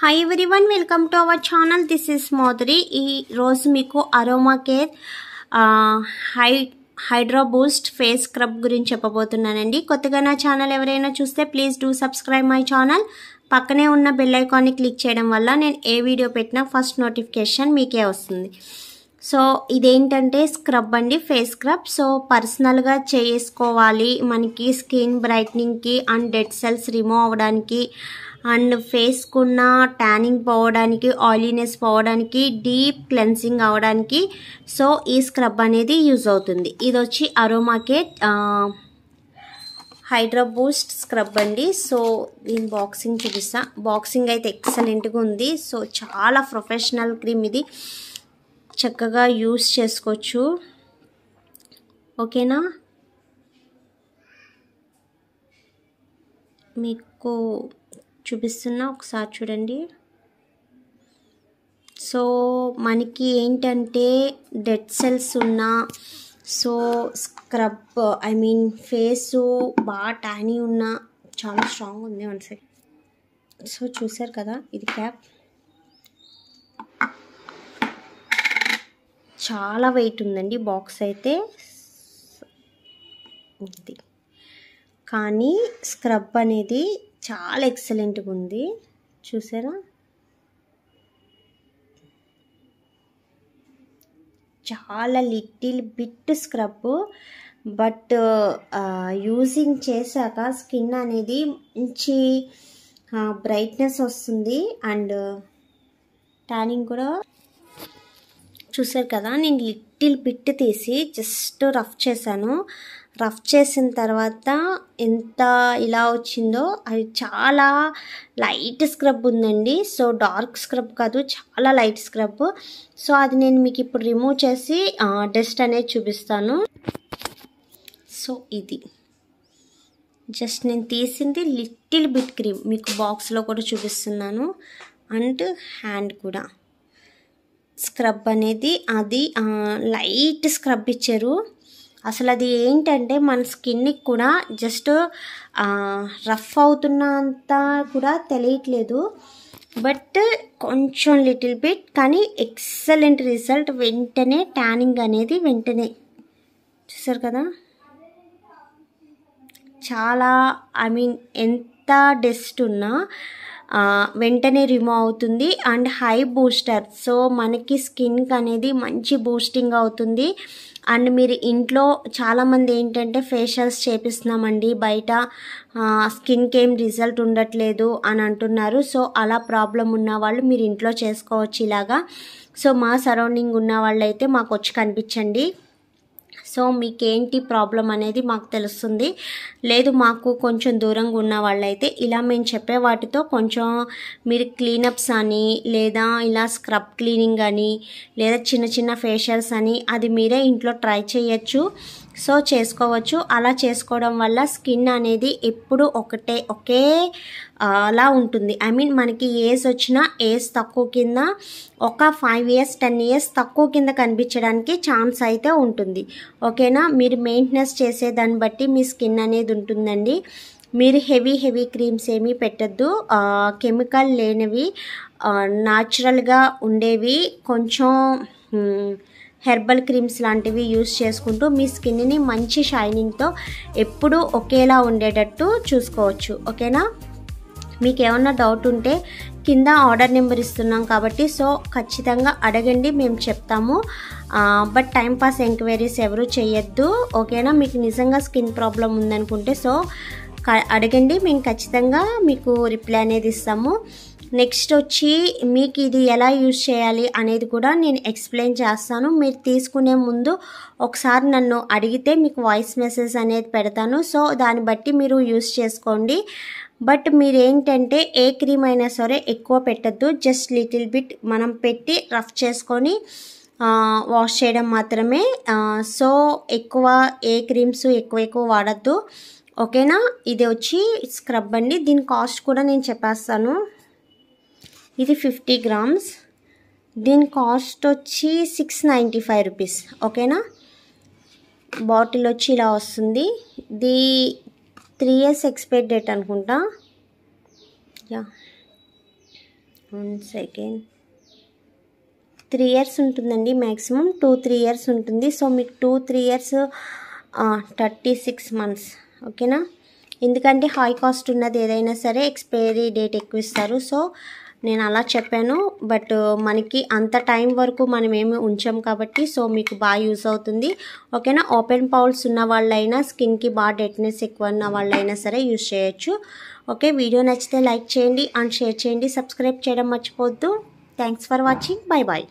Hi everyone welcome to our channel this is మోదరి ఈ రోజు మీకు aroma care high hydra boost face scrub గురించి చెప్పబోతున్నానండి. కొత్తగా నా ఛానల్ ఎవరైనా చూస్తే please do subscribe my channel పక్కనే ఉన్న బెల్ ఐకాన్ని క్లిక్ చేయడం వల్ల నేను ఏ వీడియో పెట్టినా ఫస్ట్ నోటిఫికేషన్ మీకే వస్తుంది. సో ఇదేంటంటే స్క్రబ్ అండి ఫేస్ స్క్రబ్ సో పర్సనల్గా చేసుకోవాలి. మనకి స్కిన్ బ్రైట్నింగ్కి అండ్ డెడ్ సెల్స్ రిమూవ్ అవ్వడానికి అండ్ ఫేస్కున్న ట్యానింగ్ పోవడానికి ఆయిలీనెస్ పోవడానికి డీప్ క్లెన్సింగ్ అవ్వడానికి సో ఈ స్క్రబ్ అనేది యూజ్ అవుతుంది. ఇది వచ్చి అరోమాకెట్ హైడ్రా బూస్ట్ స్క్రబ్ అండి. సో దీని బాక్సింగ్ చూపిస్తా. బాక్సింగ్ అయితే ఎక్సలెంట్గా ఉంది. సో చాలా ప్రొఫెషనల్ క్రీమ్ ఇది. చక్కగా యూస్ చేసుకోవచ్చు. ఓకేనా? మీకు చూపిస్తున్నా ఒకసారి చూడండి. సో మనకి ఏంటంటే డెడ్ సెల్స్ ఉన్న so scrub I mean face బాగా టానీ ఉన్న చాలా స్ట్రాంగ్ ఉంది వన్ సెకండ్ సో చూసారు కదా ఇది క్యాప్ చాలా వెయిట్ ఉందండి బాక్స్ అయితే. ఇది. కానీ స్క్రబ్ అనేది చాలా ఎక్సలెంట్గా ఉంది. చూసారా? చాలా little bit scrub but using చేశాక స్కిన్ అనేది మంచి బ్రైట్నెస్ వస్తుంది. అండ్ ట్యానింగ్ కూడా చూసారు కదా నేను లిటిల్ బిట్ తీసి జస్ట్ రఫ్ చేశాను. రఫ్ చేసిన తర్వాత ఎంత ఇలా వచ్చిందో అది చాలా లైట్ స్క్రబ్ ఉందండి. సో డార్క్ స్క్రబ్ కాదు చాలా లైట్ స్క్రబ్. సో అది నేను మీకు ఇప్పుడు రిమూవ్ చేసి డస్ట్ అనేది చూపిస్తాను. సో ఇది. జస్ట్ నేను తీసింది లిటిల్ బిట్ క్రీమ్. మీకు బాక్స్లో కూడా చూపిస్తున్నాను. అండ్ హ్యాండ్ కూడా. స్క్రబ్ అనేది అది లైట్ స్క్రబ్ ఇచ్చారు. అసలు అది ఏంటంటే మన స్కిన్కి కూడా జస్ట్ రఫ్ అవుతున్నంత కూడా తెలియట్లేదు. బట్ కొంచెం లిటిల్ బిట్ కానీ ఎక్సలెంట్ రిజల్ట్ వెంటనే ట్యానింగ్ అనేది వెంటనే. చూసారు కదా? చాలా ఐ మీన్ ఎంత డస్ట్ ఉన్నా వెంటనే రిమూవ్ అవుతుంది అండ్ హై బూస్టర్ సో మనకి స్కిన్కి అనేది మంచి బూస్టింగ్ అవుతుంది. అండ్ మీరు ఇంట్లో చాలామంది ఏంటంటే ఫేషియల్స్ చేపిస్తున్నామండి. బయట స్కిన్కి ఏం రిజల్ట్ ఉండట్లేదు అని అంటున్నారు. సో అలా ప్రాబ్లం ఉన్న వాళ్ళు మీరు ఇంట్లో చేసుకోవచ్చు ఇలాగా. సో మా సరౌండింగ్ ఉన్న వాళ్ళైతే మాకు వచ్చి కనిపించండి. సో మీకేంటి ప్రాబ్లం అనేది మాకు తెలుస్తుంది. లేదు మాకు కొంచెం దూరంగా ఉన్న వాళ్ళైతే ఇలా మేము చెప్పే వాటితో కొంచెం మీరు క్లీనప్స్ అని లేదా ఇలా స్క్రబ్ క్లీనింగ్ అని లేదా చిన్న చిన్న ఫేషియల్స్ అని అది మీరే ఇంట్లో ట్రై చేయొచ్చు. సో చేసుకోవచ్చు. అలా చేసుకోవడం వల్ల స్కిన్ అనేది ఎప్పుడు ఒకటే ఒకే అలా ఉంటుంది. ఐ మీన్ మనకి ఏజ్ వచ్చినా ఏజ్ తక్కువ కింద ఒక ఫైవ్ ఇయర్స్ టెన్ ఇయర్స్ తక్కువ కింద కనిపించడానికి ఛాన్స్ అయితే ఉంటుంది. ఓకేనా మీరు మెయింటెనెన్స్ చేసే దాన్ని బట్టి మీ స్కిన్ అనేది ఉంటుందండి. మీరు హెవీ హెవీ క్రీమ్స్ ఏమీ పెట్టద్దు. కెమికల్ లేనివి న్యాచురల్గా ఉండేవి కొంచెం హెర్బల్ క్రీమ్స్ లాంటివి యూస్ చేసుకుంటూ మీ స్కిన్ని మంచి షైనింగ్తో ఎప్పుడూ ఒకేలా ఉండేటట్టు చూసుకోవచ్చు. ఓకేనా మీకు ఏమన్నా డౌట్ ఉంటే కింద ఆర్డర్ నెంబర్ ఇస్తున్నాం కాబట్టి సో ఖచ్చితంగా అడగండి మేము చెప్తాము. బట్ టైంపాస్ ఎంక్వైరీస్ ఎవరు చేయొద్దు ఓకేనా? మీకు నిజంగా స్కిన్ ప్రాబ్లం ఉందనుకుంటే సో అడగండి మేము ఖచ్చితంగా మీకు రిప్లై అనేది ఇస్తాము. నెక్స్ట్ వచ్చి మీకు ఇది ఎలా యూజ్ చేయాలి అనేది కూడా నేను ఎక్స్ప్లెయిన్ చేస్తాను. మీరు తీసుకునే ముందు ఒకసారి నన్ను అడిగితే మీకు వాయిస్ మెసేజ్ అనేది పెడతాను. సో దాన్ని బట్టి మీరు యూజ్ చేసుకోండి. బట్ మీరేంటంటే ఏ క్రీమ్ అయినా సరే ఎక్కువ పెట్టద్దు. జస్ట్ లిటిల్ బిట్ మనం పెట్టి రఫ్ చేసుకొని వాష్ చేయడం మాత్రమే. సో ఎక్కువ ఏ క్రీమ్స్ ఎక్కువ ఎక్కువ వాడద్దు. ఓకేనా? ఇది వచ్చి స్క్రబ్ అండి. దీని కాస్ట్ కూడా నేను చెప్పేస్తాను. ఇది ఫిఫ్టీ గ్రామ్స్ దీని కాస్ట్ వచ్చి సిక్స్ నైంటీ ఫైవ్ రూపీస్ ఓకేనా? బాటిల్ వచ్చి ఇలా వస్తుంది. The three years expire date అనుకుంటా. Yeah. One second. Three years ఉంటుందండి మ్యాక్సిమం టూ త్రీ ఇయర్స్ ఉంటుంది. సో మీకు two three years thirty six months. ఓకేనా? ఎందుకంటే హై కాస్ట్ ఉన్నది ఏదైనా సరే ఎక్స్పైరీ డేట్ ఎక్కువ ఇస్తారు. సో నేను అలా చెప్పాను బట్ మనకి అంత టైం వరకు మనం ఏమి ఉంచాం కాబట్టి సో మీకు బాగా యూస్ అవుతుంది. ఓకేనా? ఓపెన్ పౌల్స్ ఉన్న వాళ్ళైనా స్కిన్కి బాగా డెట్నెస్ ఎక్కువ ఉన్న వాళ్ళైనా సరే యూస్ చేయొచ్చు. ఓకే? వీడియో నచ్చితే లైక్ చేయండి అండ్ షేర్ చేయండి సబ్స్క్రైబ్ చేయడం మర్చిపోవద్దు. Thanks for watching. Bye bye